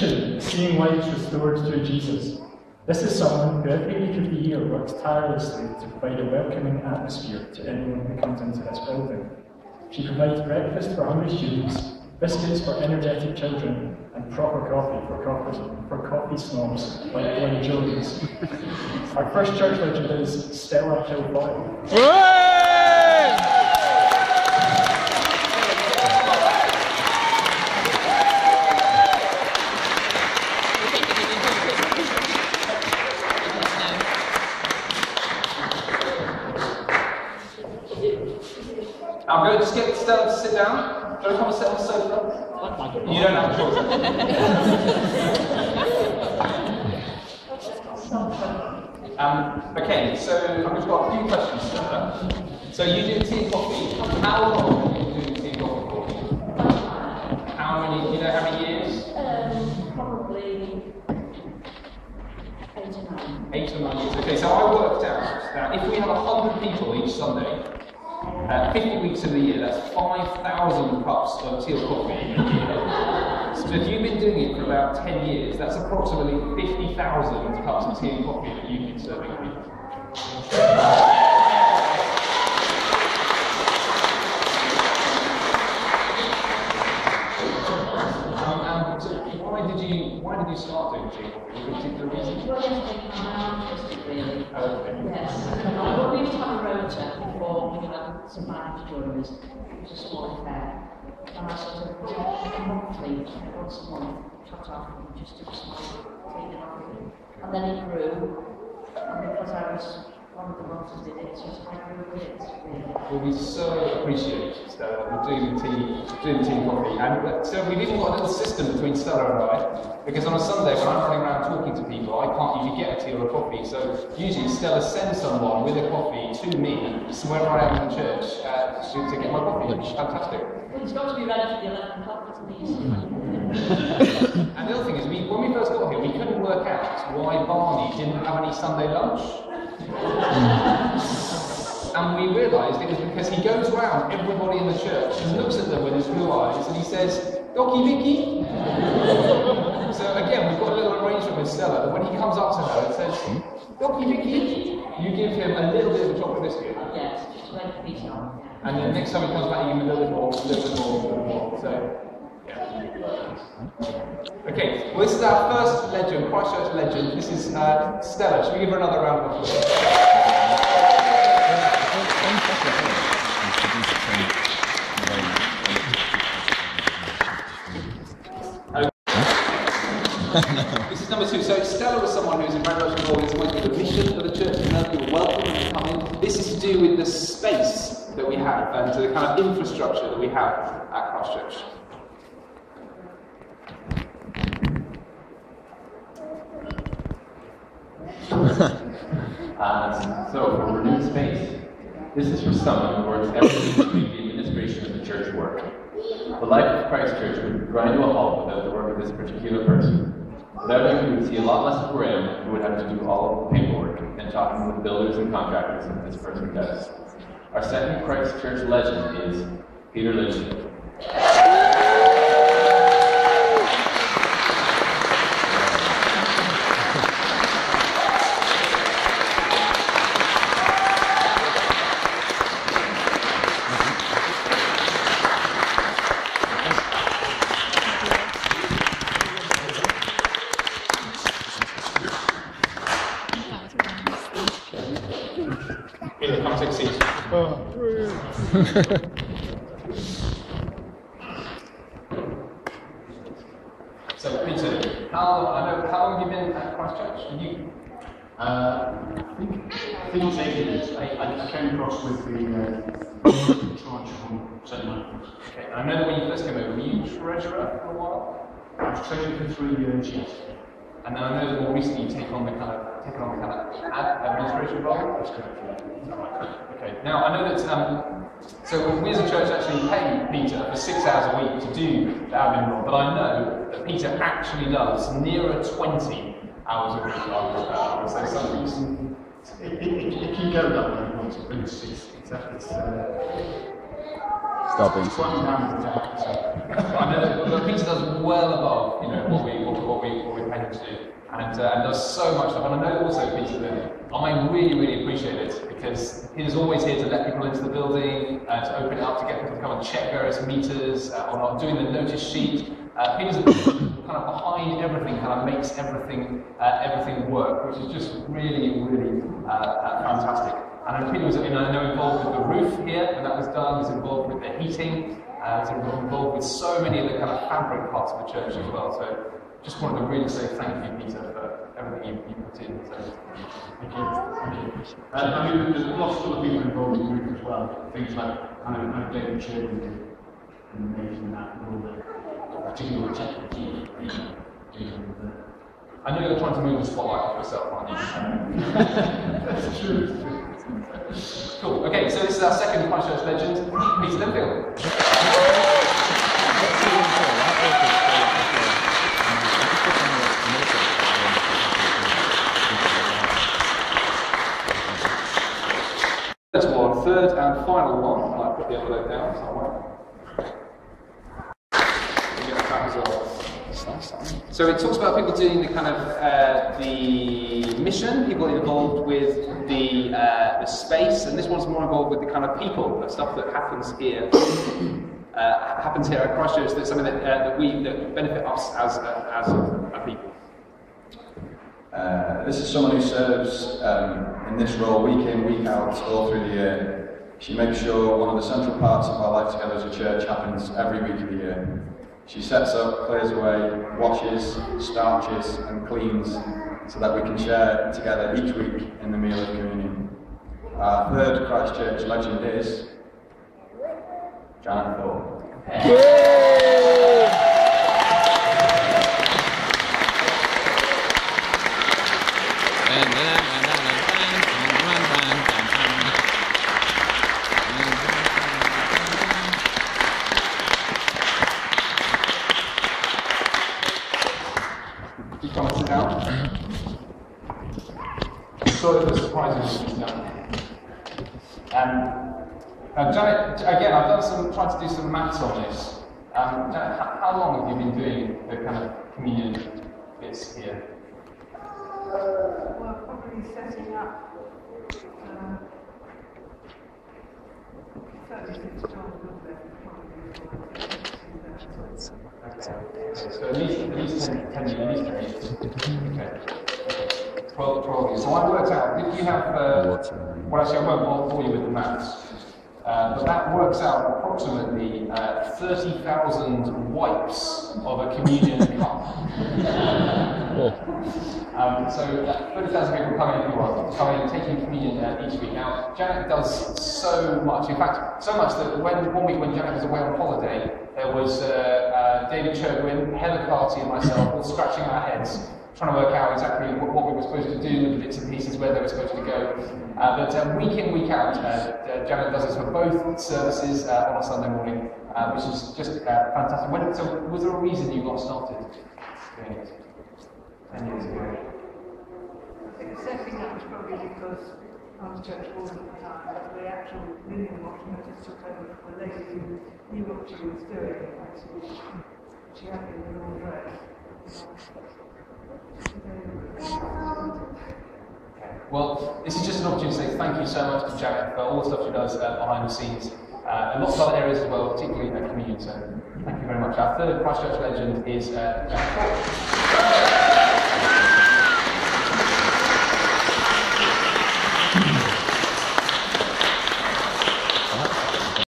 seeing lives restored through Jesus. This is someone who every week of the year works tirelessly to provide a welcoming atmosphere to anyone who comes into this building. She provides breakfast for hungry students, biscuits for energetic children, and proper coffee for coffee, for coffee snobs like Glenn Jones. Our first church legend is Stella Kilfoyle. I'm going to just get Stella to sit down. Do you want to come and sit on the sofa? You don't have a choice. um, okay, so I've just got a few questions. So you do tea and coffee. How long have you been doing tea and coffee for? How many, do you know how many years? Um, probably eight or nine. Eight or nine years. Okay, so I worked out that if we have 100 people each Sunday, uh, 50 weeks of the year, that's 5,000 cups of tea or coffee a year. So if you've been doing it for about 10 years, that's approximately 50,000 cups of tea and coffee that you've been serving people. Um, and so why did you why did you start doing tea and coffee? Was a particular reason? Well, yesterday my mum interested really. Okay. Yes. Well, we used to have a rota before we had some marriage joiners. It was a small affair. And I sort of did it monthly, once a month, cut off and just did a small take it off. And then it grew. And because I was one of the ones who did it, so I grew with it really. Well, we so appreciate Stella for doing the tea, doing the tea and coffee. And uh, so we've even got a little system between Stella and I, because on a Sunday when I'm running around talking to people, I can't usually get a tea or a coffee. So usually Stella sends someone with a coffee to me, so wherever I am in the church, uh, to, to get my coffee. Which is fantastic. Well, it's got to be ready for the 11 o'clock, doesn't? And the other thing is, we, when we first got here, we couldn't work out why Barney didn't have any Sunday lunch. Mm. And we realised it was because he goes around everybody in the church and looks at them with his blue eyes and he says, Docky Vicky. so again, we've got a little arrangement with Stella that when he comes up to her and says, Docky Vicky, you give him a little bit of a chocolate biscuit. Yes, just wait for me to on. And then next time he comes back, you give him a little bit more, a little bit more, a little bit more. So, yeah. Okay, well, this is our first legend, Christchurch legend. This is uh, Stella. Should we give her another round of applause? This is number two. So Stella was someone who who's very much involved in the mission of the church and you're welcome to come in. This is to do with the space that we have and the kind of infrastructure that we have at Christchurch. Uh, so, for renewed space, this is for someone who works every week the administration of the church work. The life of Christ Church would grind to a halt without the work of this particular person. Without him, we would see a lot less of Graham, who would have to do all of the paperwork and talking with builders and contractors that this person does. Our second Christ Church legend is Peter Lynch. Peter, come take a seat. So, Peter, how, I how long have you been at Christchurch? Have you, Uh, I think, I think it's eight years. I, I, I came across with the uh, charge from St. Michael's. okay, I know when you first came over, were you treasurer for a while? I was treasurer for three years, yes. And then I know that more recently you take on the kind of, taken on the kind of ad- administration role? Okay. Now I know that um, so we as a church actually pay Peter for six hours a week to do the admin role, but I know that Peter actually does nearer twenty hours a week. Uh, I would say some weeks. It, it, it, it can go that way it's, it's, it's, uh, So. I know that Peter does well above, you know, what we what, what we what we pay him to do, and uh, and does so much stuff. And I know also Peter that I really really appreciate it because Peter's always here to let people into the building, uh, to open it up, to get people to come and check various meters, uh, or not doing the notice sheet. Uh, Peter's kind of behind everything, kind of makes everything uh, everything work, which is just really really uh, uh, fantastic. And Peter was, you know, I know involved with the roof here, and that was done. was involved with the heating. Uh, he's involved with so many of the kind of fabric parts of the church as well. So just wanted to really say thank you, Peter, for everything you, you put in. So, Thank you. Thank you. Uh, I mean, there's lots of other people involved in the group as well. Things like, I know, I know David Sherman did amazing that and all the particular technical dealing with the I know you're trying to move the spotlight off yourself, aren't you? That's true. Cool. Okay, so this is our second Christchurch legend, Peter Linfield. That's one. Third and final one. I put the envelope down somewhere. We get that as well. So it talks about people doing the kind of uh, the mission, people involved with the uh, the space, and this one's more involved with the kind of people, the stuff that happens here. Uh, happens here at Christchurch. That's something that, uh, that we that benefit us as a, as a, a people. Uh, this is someone who serves um, in this role week in, week out, all through the year. She makes sure one of the central parts of our life together as a church happens every week of the year. She sets up, clears away, washes, starches, and cleans so that we can share together each week in the meal of communion. Our third Christchurch legend is Janet Thorpe. Do you come and sit down? Sorry for surprising you now. Um, uh, Janet, again, I've done some, tried to do some maths on this. Um, Janet, how, how long have you been doing the kind of communion bits here? Well, probably setting up uh, 36 times. So at least, at least 10, 10 years, at least 10 years. Okay. 12, 12. So I worked out, if you have, uh, well actually I won't bore- you with the maths, uh, but that works out approximately uh, 30,000 wipes of a communion cup. Um, so uh, 30,000 people coming in, well, coming and taking communion uh, each week. Now, Janet does so much. In fact, so much that when one week when Janet was away on holiday, there was uh, uh, David Churwin, Heather Carty, and myself all scratching our heads, trying to work out exactly what, what we were supposed to do with the bits and pieces, where they were supposed to go. Uh, but uh, week in, week out, uh, uh, Janet does this for both services uh, on a Sunday morning, uh, which is just uh, fantastic. When, so, was there a reason you got started doing it? Ten years ago. I think setting up was probably because I was church board at the time, but the actual living watchmakers took over from the lady who knew what she was doing. Actually, she had been in all dress. Well, this is just an opportunity to say thank you so much to Janet for all the stuff she does uh, behind the scenes, uh, and lots of other areas as well, particularly at communion. So, thank you very much. Our third Christchurch legend is uh, Janet.